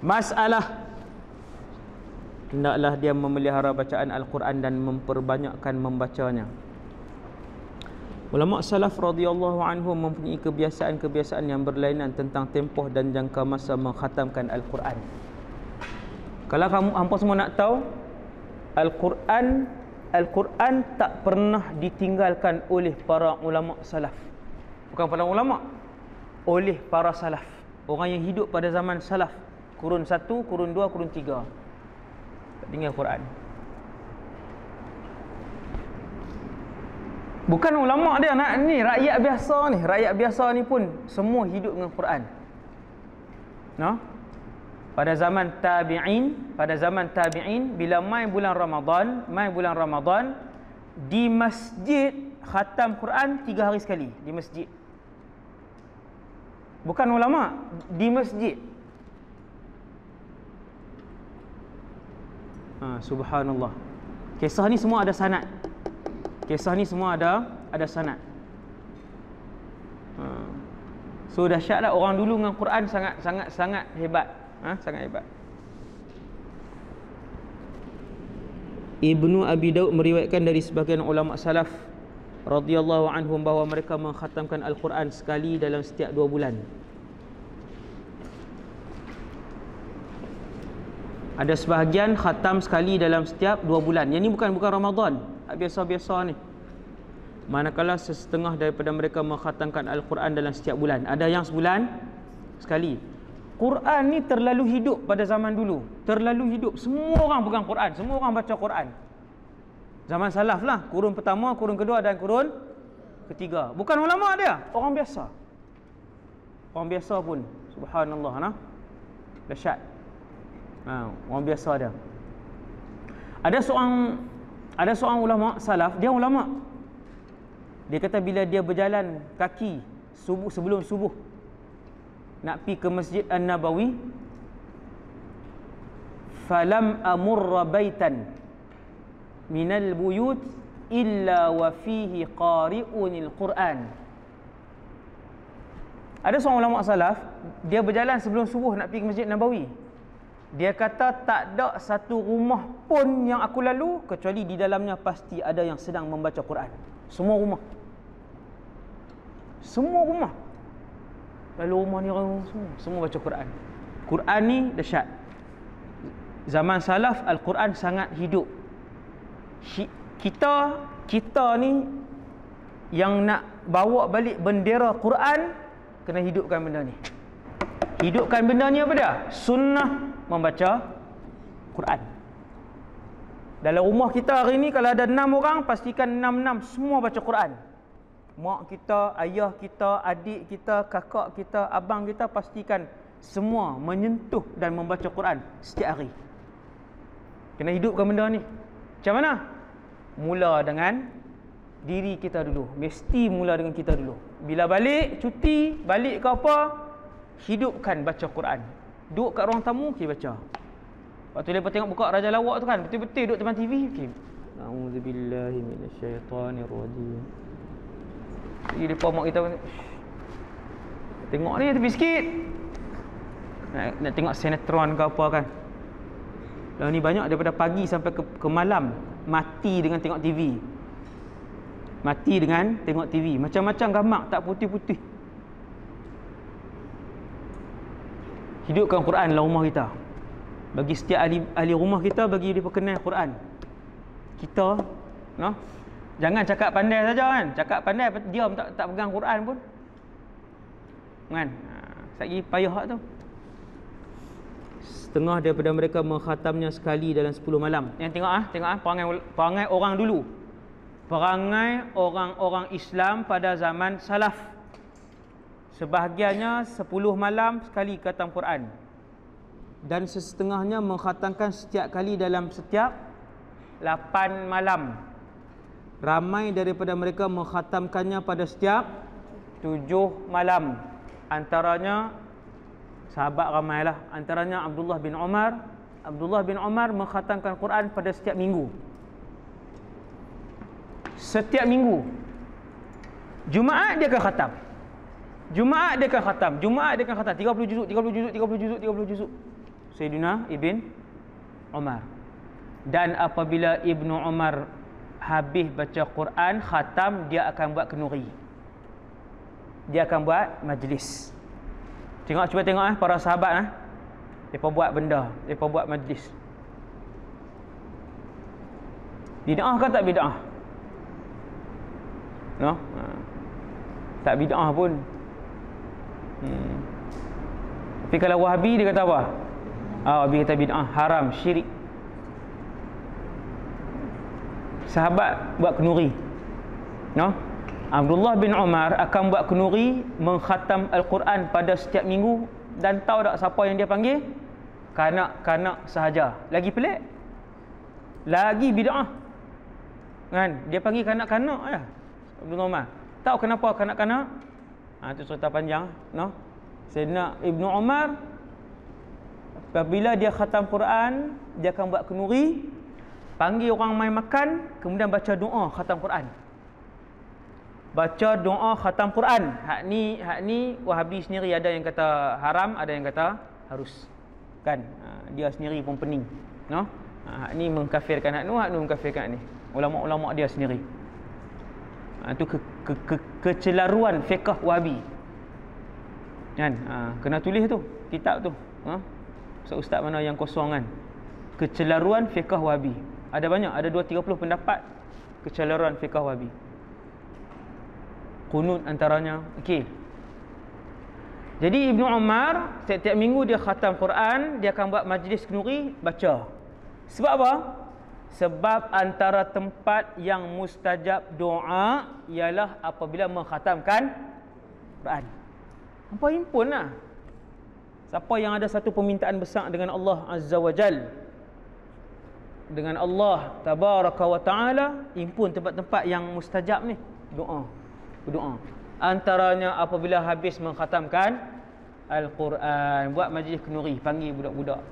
masalah hendaklah dia memelihara bacaan Al-Quran dan memperbanyakkan membacanya Ulama salaf radhiyallahu anhum mempunyai kebiasaan-kebiasaan yang berlainan tentang tempoh dan jangka masa mengkhatamkan Al-Quran. Kalau kamu hampa semua nak tahu Al-Quran Al-Quran tak pernah ditinggalkan oleh para ulama salaf. Bukan para ulama, oleh para salaf. Orang yang hidup pada zaman salaf, kurun satu, kurun dua, kurun tiga. Tinggal Quran. Bukan ulama dia nak ni rakyat biasa ni, rakyat biasa ni pun semua hidup dengan Quran. No? Pada zaman tabi'in, pada zaman tabi'in bila mai bulan Ramadan, mai bulan Ramadan di masjid khatam Quran tiga hari sekali di masjid. Bukan ulama, di masjid. Ha, subhanallah. Kisah ni semua ada sanad. Kisah ni semua ada ada sanad. Ha. So dahsyatlah orang dulu dengan Quran sangat sangat sangat hebat. Ha? sangat hebat. Ibnu Abi Daud meriwayatkan dari sebahagian ulama salaf radhiyallahu anhum bahawa mereka mengkhatamkan Al-Quran sekali dalam setiap dua bulan. Ada sebahagian khatam sekali dalam setiap dua bulan. Yang ini bukan bukan Ramadan. Biasa-biasa ni. Manakala setengah daripada mereka mengkhatamkan Al-Quran dalam setiap bulan. Ada yang sebulan? Sekali. Quran ni terlalu hidup pada zaman dulu. Terlalu hidup. Semua orang pegang Quran. Semua orang baca Quran. Zaman salaf lah. Kurun pertama kurun kedua dan kurun ketiga. Bukan ulama dia. Orang biasa. Orang biasa pun. Subhanallah nah. Dahsyat ha, orang biasa dia ada seorang ada seorang ulama salaf, dia ulama. Dia kata bila dia berjalan kaki subuh sebelum subuh nak pi ke Masjid An-Nabawi falam amurra baitan minal buyut illa wa fihi qari'unil Quran. Ada seorang ulama salaf, dia berjalan sebelum subuh nak pergi ke Masjid Nabawi. Dia kata tak ada satu rumah pun yang aku lalu kecuali di dalamnya pasti ada yang sedang membaca Quran. Semua rumah. Semua rumah. Lalu rumah ni orang semua semua baca Quran. Quran ni dahsyat. Zaman salaf Al-Quran sangat hidup. Kita kita ni yang nak bawa balik bendera Quran kena hidupkan benda ni. Hidupkan benda ni apa dia? Sunnah membaca Quran. Dalam rumah kita hari ni kalau ada enam orang, pastikan enam-enam semua baca Quran. Mak kita, ayah kita, adik kita, kakak kita, abang kita pastikan semua menyentuh dan membaca Quran setiap hari. Kena hidupkan benda ni. Macam mana? Mula dengan diri kita dulu. Mesti mula dengan kita dulu. Bila balik, cuti, balik ke apa, hidupkan baca Quran. Duduk kat ruang tamu, kita baca. Waktu lepas tengok buka Raja Lawak tu kan, betul-betul duduk depan TV. Okay. A'udzubillahi minasyaitanirrajim. Jadi depa mak kita tengok ni tepi sikit. Nak, nak tengok sinetron ke apa kan. Dan ni banyak daripada pagi sampai ke, ke malam mati dengan tengok TV. Mati dengan tengok TV. Macam-macam gamak tak putih-putih. Hidupkan Quran dalam rumah kita. Bagi setiap ahli, ahli rumah kita bagi dia perkenal Quran. Kita no? jangan cakap pandai saja kan? Cakap pandai diam tak tak pegang Quran pun. Kan? Ha, lagi payah tu. Setengah daripada mereka mengkhatamnya sekali dalam 10 malam. Yang tengok ah tengok ah perangai perangai orang dulu. Perangai orang-orang Islam pada zaman salaf Sebahagiannya 10 malam sekali khatam Quran. Dan setengahnya mengkhatamkan setiap kali dalam setiap 8 malam. Ramai daripada mereka mengkhatamkannya pada setiap 7 malam. Antaranya sahabat ramailah. Antaranya Abdullah bin Umar. Abdullah bin Umar mengkhatamkan Quran pada setiap minggu. Setiap minggu. Jumaat dia akan khatam. Jumaat dia akan khatam. Jumaat dia akan khatam 30 juzuk, 30 juzuk, 30 juzuk, 30 juzuk. Sayyidina Ibn Umar. Dan apabila Ibnu Umar habis baca Quran, khatam, dia akan buat kenuri. Dia akan buat majlis. Tengok, cuba tengok eh, para sahabat eh. Mereka buat benda. Mereka buat majlis. Bid'ah kan tak bid'ah? No? Ha. Tak bid'ah pun. Hmm. Tapi kalau Wahabi dia kata apa? Ah, Wahabi kata bid'ah, haram, syirik. Sahabat buat kenuri. No? Abdullah bin Umar akan buat kenuri mengkhatam Al-Quran pada setiap minggu dan tahu tak siapa yang dia panggil? Kanak-kanak sahaja. Lagi pelik. Lagi bid'ah. Kan? Dia panggil kanak-kanak ya. Ibnu Umar. Tahu kenapa kanak-kanak? Ha, itu cerita panjang, no? Sayyidina Ibnu Umar apabila dia khatam Quran, dia akan buat kenuri, panggil orang mai makan, kemudian baca doa khatam Quran. Baca doa khatam Quran. Hak ni, hak ni Wahabi sendiri ada yang kata haram, ada yang kata harus. Kan? Ha, dia sendiri pun pening, no? Ha, hak ni mengkafirkan hak ni, hak ni mengkafirkan hak ni ulama-ulama dia sendiri. Ha, itu ke, ke, ke, kecelaruan fiqh wahabi. Kan? Ha, kena tulis tu, kitab tu. Ha? So, ustaz mana yang kosong kan? Kecelaruan fiqh wahabi. Ada banyak, ada 2-30 pendapat kecelaruan fiqh wahabi. Kunut antaranya. Okey. Jadi Ibnu Umar setiap minggu dia khatam Quran, dia akan buat majlis kenuri baca. Sebab apa? Sebab antara tempat yang mustajab doa ialah apabila mengkhatamkan Quran. Apa impun lah. Siapa yang ada satu permintaan besar dengan Allah Azza wa Jal. Dengan Allah Tabaraka wa Ta'ala. Impun tempat-tempat yang mustajab ni. Doa. Doa. Antaranya apabila habis mengkhatamkan Al-Quran. Buat majlis kenuri. Panggil budak-budak.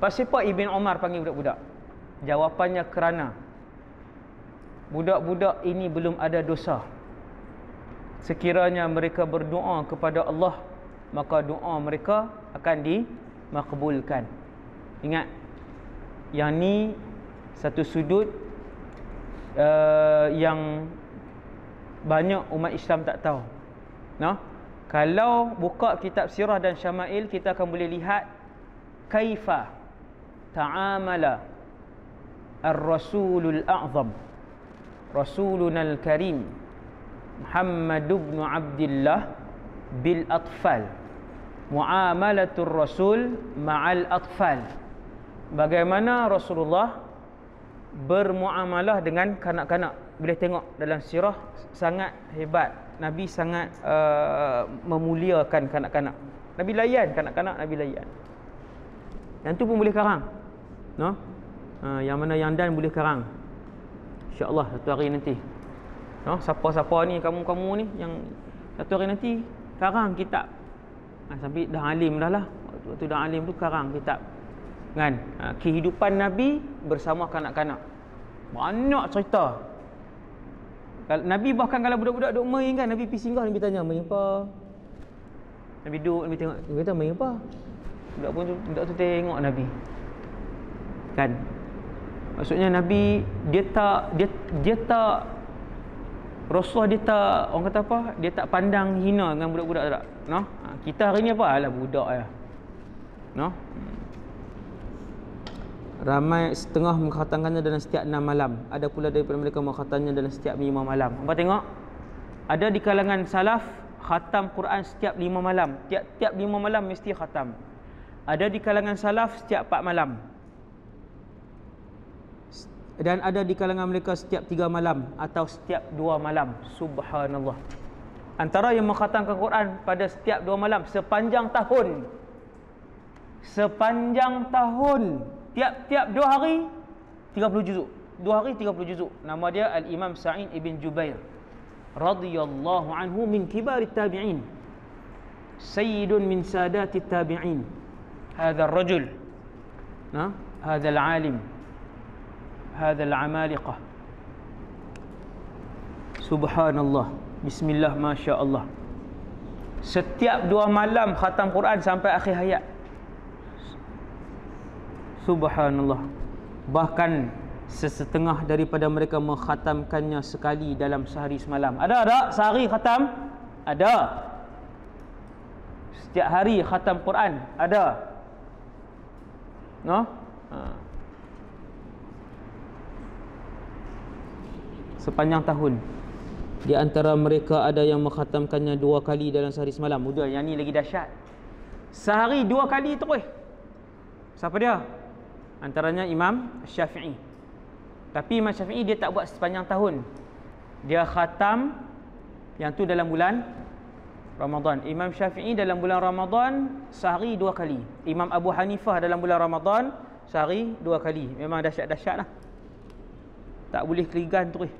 Pasal apa Ibn Umar panggil budak-budak? Jawapannya kerana budak-budak ini belum ada dosa. Sekiranya mereka berdoa kepada Allah, maka doa mereka akan dimakbulkan. Ingat, yang ni satu sudut uh, yang banyak umat Islam tak tahu. No? Kalau buka kitab sirah dan syama'il, kita akan boleh lihat kaifa ta'amala Ar-Rasulul A'zam Rasuluna Al-Karim Muhammad ibn Abdullah bil atfal. Muamalatul rasul ma'al atfal. Bagaimana Rasulullah bermuamalah dengan kanak-kanak? Boleh tengok dalam sirah sangat hebat. Nabi sangat uh, memuliakan kanak-kanak. Nabi layan kanak-kanak nabi layan. Yang tu pun boleh karang no? Ha, yang mana yang dan boleh karang insyaallah satu hari nanti. No siapa-siapa ni kamu-kamu ni yang satu hari nanti karang kitab. Ha, sampai dah alim dah lah. Waktu dah alim tu karang kitab. Kan? Ha, kehidupan nabi bersama kanak-kanak. Banyak cerita. Nabi bahkan kalau budak-budak duk main kan Nabi pergi singgah Nabi tanya main apa? Nabi duduk Nabi tengok Nabi kata main apa? Budak pun tu, budak tu tengok Nabi. Kan Maksudnya Nabi dia tak dia dia tak Rasulullah dia tak orang kata apa? Dia tak pandang hina dengan budak-budak tak? No? Ha, kita hari ni apa? Alah budak ya. No? Ramai setengah mengkhatamkannya dalam setiap enam malam. Ada pula daripada mereka mengkhatamnya dalam setiap lima malam. Apa tengok? Ada di kalangan salaf khatam Quran setiap lima malam. Tiap-tiap lima malam mesti khatam. Ada di kalangan salaf setiap empat malam dan ada di kalangan mereka setiap tiga malam atau setiap dua malam. Subhanallah. Antara yang mengkhatamkan Quran pada setiap dua malam sepanjang tahun. Sepanjang tahun. Tiap-tiap dua hari 30 juzuk. Dua hari 30 juzuk. Nama dia Al-Imam Sa'id Ibn Jubair. Radhiyallahu anhu min kibar tabi'in. Sayyidun min sadati tabi'in. Hadha ar-rajul nah hadha al-alim هذا العمالقة Subhanallah Bismillah Masya Allah Setiap dua malam khatam Quran sampai akhir hayat Subhanallah. Bahkan sesetengah daripada mereka mengkhatamkannya sekali dalam sehari semalam. Ada tak sehari khatam? Ada. Setiap hari khatam Quran? Ada. No? Ha. Sepanjang tahun. Di antara mereka ada yang mengkhatamkannya dua kali dalam sehari semalam. Mudah, yang ni lagi dahsyat. Sehari dua kali terus. Siapa dia? Antaranya Imam Syafi'i. Tapi Imam Syafi'i dia tak buat sepanjang tahun. Dia khatam yang tu dalam bulan Ramadan. Imam Syafi'i dalam bulan Ramadan sehari dua kali. Imam Abu Hanifah dalam bulan Ramadan sehari dua kali. Memang dahsyat-dahsyat lah. Tak boleh keligan terus.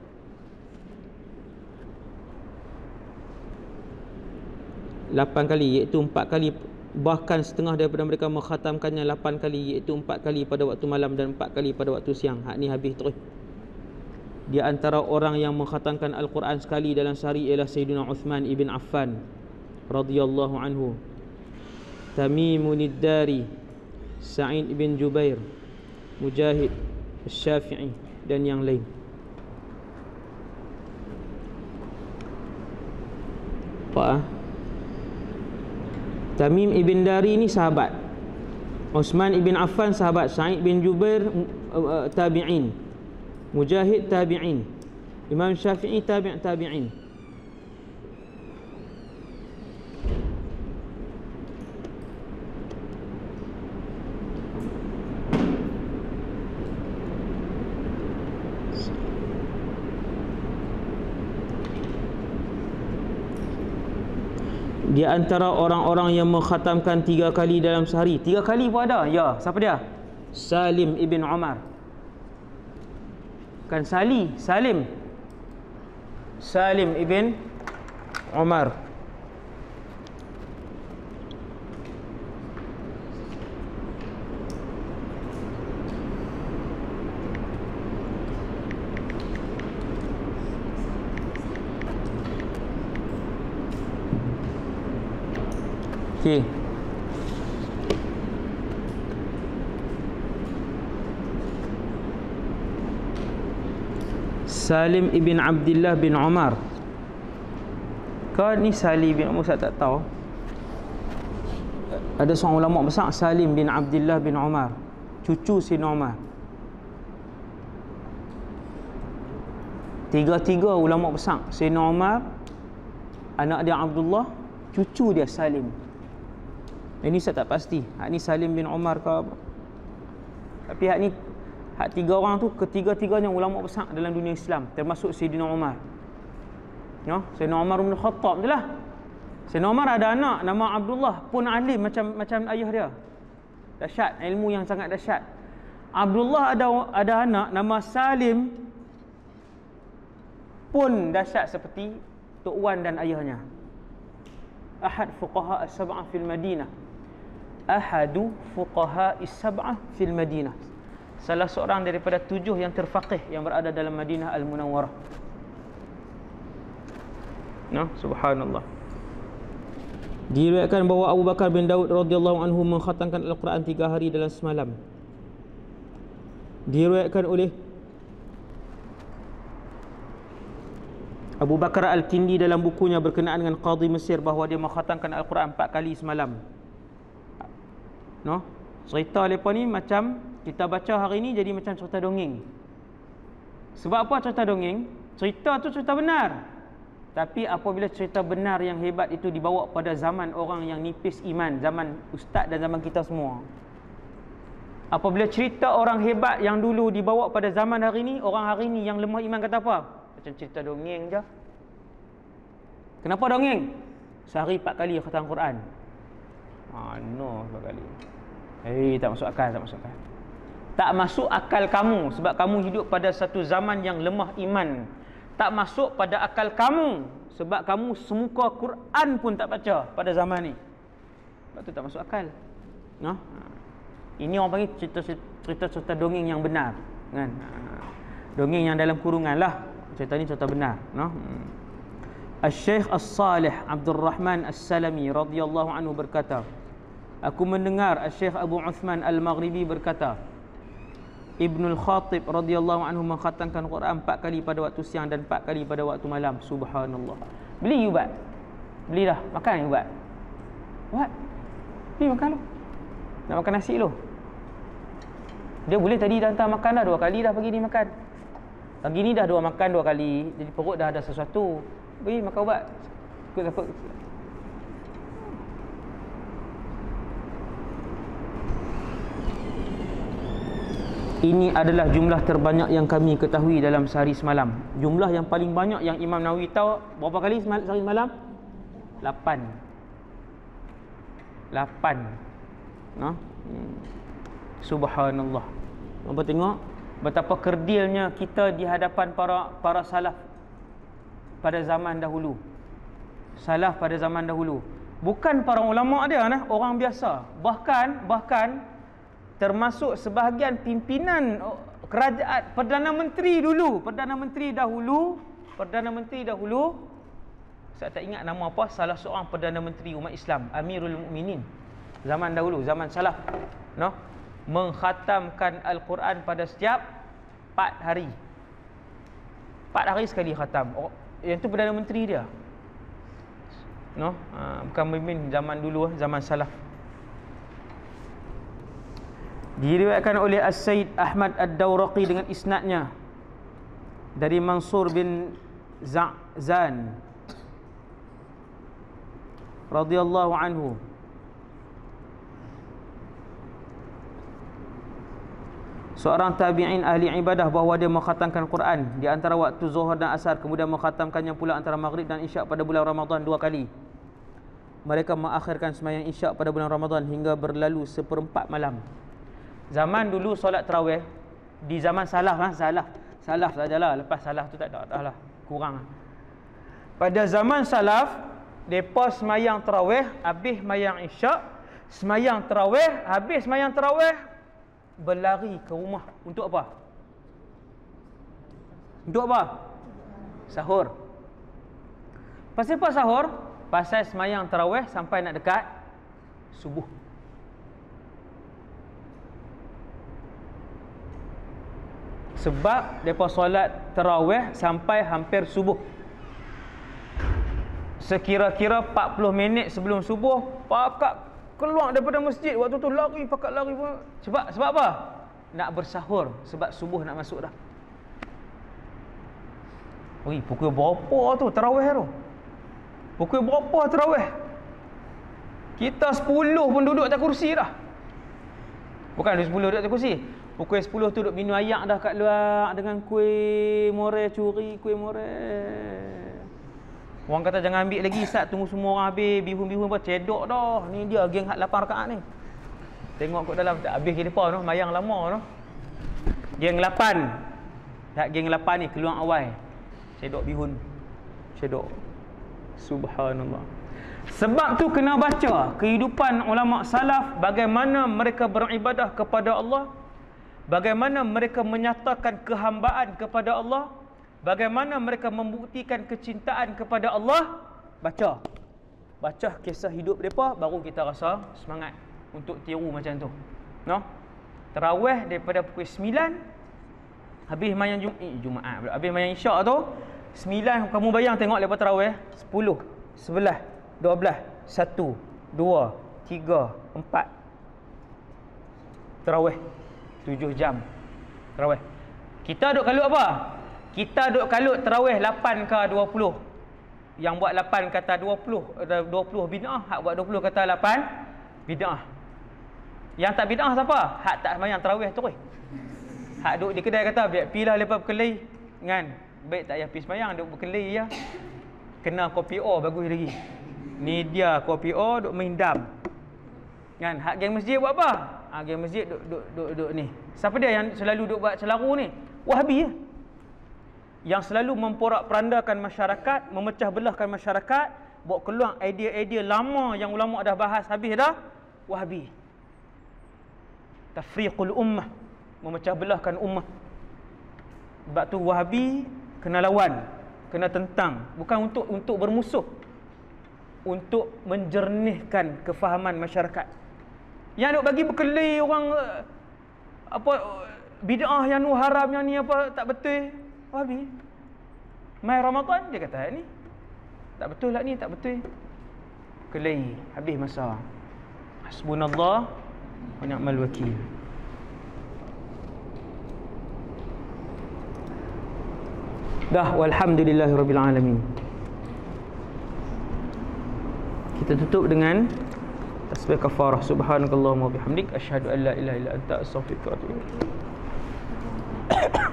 Lapan kali iaitu empat kali bahkan setengah daripada mereka mengkhatamkannya lapan kali iaitu empat kali pada waktu malam dan empat kali pada waktu siang. Hak ni habis terus. Di antara orang yang mengkhatamkan Al-Quran sekali dalam sehari ialah Sayyidina Uthman ibn Affan radhiyallahu anhu. Tamimun Dari Sa'id ibn Jubair Mujahid Syafi'i dan yang lain. Apa ah? Tamim ibn Dari ni sahabat. Osman ibn Affan sahabat. Sa'id bin Jubair uh, uh, tabi'in. Mujahid tabi'in. Imam Syafi'i tabi' tabi'in di antara orang-orang yang mengkhatamkan tiga kali dalam sehari. Tiga kali pun ada? Ya. Siapa dia? Salim ibn Umar kan Sali Salim. Salim ibn Umar Okey. Salim ibn Abdullah bin Umar. Kau ni Salim bin Umar saya tak tahu. Ada seorang ulama besar Salim bin Abdullah bin Umar, cucu Sayyidina Umar. Tiga-tiga ulama besar Sayyidina Umar, anak dia Abdullah, cucu dia Salim. Ini saya tak pasti. Hak ni Salim bin Umar ke apa. Tapi hak ni hak tiga orang tu ketiga-tiganya ulama besar dalam dunia Islam termasuk Sayyidina Umar. Ya, Sayyidina Umar bin Khattab jelah. Sayyidina Umar ada anak nama Abdullah pun alim macam macam ayah dia. Dahsyat ilmu yang sangat dahsyat. Abdullah ada ada anak nama Salim pun dahsyat seperti Tok Wan dan ayahnya. Ahad fuqaha as-sab'ah fil Madinah ahadu fuqaha is-sab'ah fil Madinah. Salah seorang daripada tujuh yang terfaqih yang berada dalam Madinah Al-Munawwarah. Nah, subhanallah. Diriwayatkan bahawa Abu Bakar bin Daud radhiyallahu anhu mengkhatamkan Al-Quran tiga hari dalam semalam. Diriwayatkan oleh Abu Bakar Al-Kindi dalam bukunya berkenaan dengan Qadhi Mesir bahawa dia mengkhatamkan Al-Quran empat kali semalam no? Cerita lepa ni macam kita baca hari ni jadi macam cerita dongeng. Sebab apa cerita dongeng? Cerita tu cerita benar. Tapi apabila cerita benar yang hebat itu dibawa pada zaman orang yang nipis iman zaman ustaz dan zaman kita semua. Apabila cerita orang hebat yang dulu dibawa pada zaman hari ni orang hari ni yang lemah iman kata apa? Macam cerita dongeng je. Kenapa dongeng? Sehari empat kali khatam Quran Ha, no sebab kali. Eh, tak masuk akal, tak masuk akal. Tak masuk akal kamu sebab kamu hidup pada satu zaman yang lemah iman. Tak masuk pada akal kamu sebab kamu semuka Quran pun tak baca pada zaman ni. Sebab tu tak masuk akal. No? Ini orang panggil cerita-cerita dongeng yang benar. Kan? Dongeng yang dalam kurungan lah. Cerita ni cerita benar. No? Hmm. Al-Syeikh As-Salih Abdul Rahman As-Salami radhiyallahu anhu berkata, Aku mendengar Syekh Abu Uthman Al-Maghribi berkata, Ibnu Khatib radhiyallahu anhu mengkhatamkan Quran empat kali pada waktu siang dan empat kali pada waktu malam. Subhanallah. Beli ubat. Belilah, makan ubat. What? Beli makan. Nak makan nasi lu. Dia boleh tadi dah hantar makan dah dua kali dah pagi ni makan. Pagi ni dah dua makan dua kali. Jadi perut dah ada sesuatu. Beli makan ubat. Ikut apa? Ini adalah jumlah terbanyak yang kami ketahui dalam sehari semalam. Jumlah yang paling banyak yang Imam Nawawi tahu berapa kali sehari semalam? 8. 8. Nah. Hmm. Subhanallah. Apa tengok betapa kerdilnya kita di hadapan para para salaf pada zaman dahulu. Salaf pada zaman dahulu. Bukan para ulama dia nah, orang biasa. Bahkan bahkan termasuk sebahagian pimpinan oh, kerajaan perdana menteri dulu. Perdana menteri dahulu perdana menteri dahulu saya tak ingat nama apa salah seorang perdana menteri umat Islam Amirul Mukminin. Zaman dahulu zaman salaf no? Mengkhatamkan al-Quran pada setiap 4 hari. 4 hari sekali khatam. Oh, yang tu perdana menteri dia. No? Ha, bukan pemimpin zaman dulu zaman salaf diriwayatkan oleh As-Said Ahmad Ad-Dawraqi dengan isnadnya dari Mansur bin Za'zan radhiyallahu anhu Seorang tabi'in ahli ibadah bahawa dia mengkhatamkan Quran di antara waktu Zuhur dan Asar kemudian mengkhatamkannya pula antara Maghrib dan Isyak pada bulan Ramadan dua kali. Mereka mengakhirkan sembahyang Isyak pada bulan Ramadan hingga berlalu seperempat malam zaman dulu solat tarawih di zaman salaf ha? salaf. Salaf sajalah lepas salaf tu tak ada dah lah kurang pada zaman salaf depa semayang tarawih habis semayang isyak semayang tarawih habis semayang tarawih berlari ke rumah. Untuk apa? Untuk apa? Sahur. Pasal apa sahur? Pasal semayang tarawih sampai nak dekat subuh sebab depa solat tarawih sampai hampir subuh sekira-kira 40 minit sebelum subuh pakak keluar daripada masjid waktu tu lari pakak lari sebab sebab apa nak bersahur sebab subuh nak masuk dah Oi, pukul berapa tu tarawih tu? Pukul berapa tarawih? Kita 10 pun duduk atas kursi dah. Bukan 10 duduk atas kursi. Pukul 10 tu duduk minum ayak dah kat luar dengan kuih more curi kuih more. Orang kata jangan ambil lagi sat tunggu semua orang habis bihun-bihun apa cedok dah. Ni dia geng hak 8 rakaat ni. Tengok kat dalam tak habis ke depa tu mayang lama tu. Geng 8. Tak geng 8 ni keluar awal. Cedok bihun. Cedok. Subhanallah. Sebab tu kena baca kehidupan ulama salaf bagaimana mereka beribadah kepada Allah Bagaimana mereka menyatakan kehambaan kepada Allah? Bagaimana mereka membuktikan kecintaan kepada Allah? Baca. Baca kisah hidup mereka, baru kita rasa semangat untuk tiru macam tu. No? Terawih daripada pukul 9, habis mayan Jum eh, Jumaat pula. Habis mayan Isyak tu, 9, kamu bayang tengok lepas terawih, 10, 11, 12, 1, 2, 3, 4, Terawih 7 jam terawih kita duduk kalut apa? kita duduk kalut terawih 8 ke 20 yang buat 8 kata 20 20 bina'ah hak buat 20 kata 8 bina'ah yang tak bina'ah siapa? hak tak semayang terawih tu hak duduk di kedai kata biar pilih lepas berkelai." kan baik tak payah pergi semayang duduk berkelai ya. kena kopi O bagus lagi ni dia kopi O duduk mengindam kan? Hak geng masjid buat apa? Ha, pergi masjid duk, duk, duk, duk, ni. Siapa dia yang selalu duk buat celaru ni? Wahabi ya? yang selalu memporak-perandakan masyarakat memecah belahkan masyarakat buat keluar idea-idea lama yang ulama dah bahas habis dah wahabi. Tafriqul ummah memecah belahkan ummah. Sebab tu wahabi kena lawan kena tentang. Bukan untuk untuk bermusuh untuk menjernihkan kefahaman masyarakat yang duk bagi berkelai orang eh, apa bid'ah yang nu haram yang ni apa tak betul. Wahabi. Mai Ramadan dia kata ni. Tak betul lah ni, tak betul. Kelai, habis masa. Hasbunallah wa ni'mal wakil. Dah walhamdulillahirabbil alamin. Kita tutup dengan تسبيح كفارة سبحانك اللهم وبحمدك. أشهد أن لا إله إلا أنت. أستغفرك وأتوب إليك.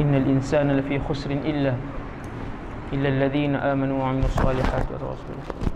إن الإنسان لفي خسر إلا إلا الذين آمنوا وعملوا الصالحات وتواصوا بالصبر